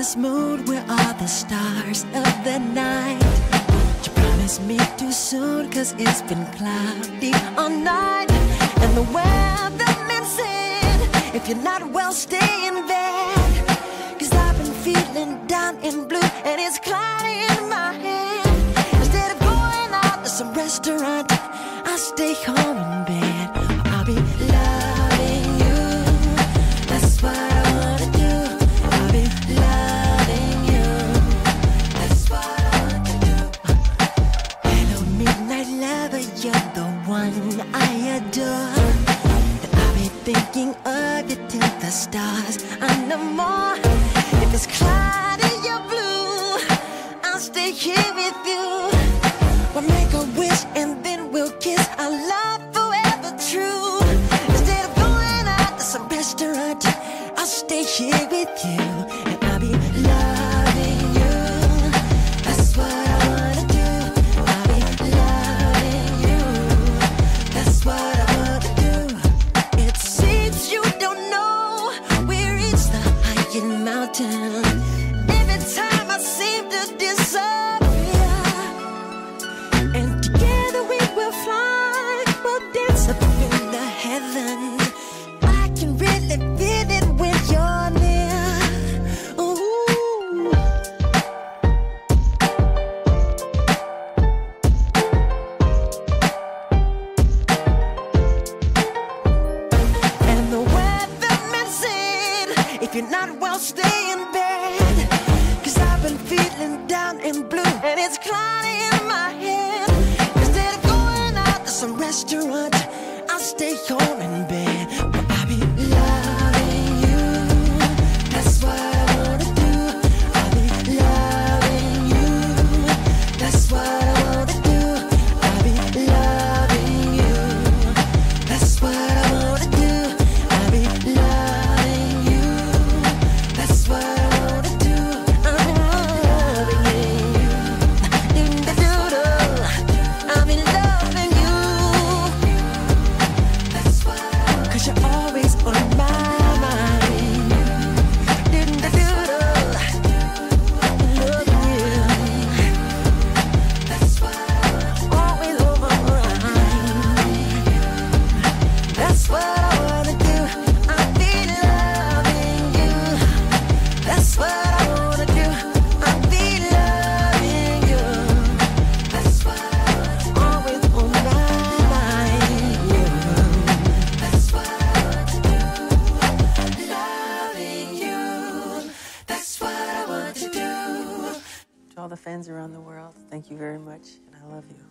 this mood where all the stars of the night. You promised me too soon, cause it's been cloudy all night. And the weatherman said, if you're not well, stay in bed. Cause I've been feeling down and blue, and it's cloudy in my head. Instead of going out to some restaurant, I'll stay home adore. And I'll be thinking of you till the stars and no more. If it's cloudy or blue, I'll stay here with you. We'll make a wish and then we'll kiss our love forever true. Instead of going out to some restaurant, I'll stay here with you you're not well, stay in bed. Cause I've been feeling down and blue, and it's cloudy in my head. Instead of going out to some restaurant, I'll stay home in all the fans around the world, thank you very much, and I love you.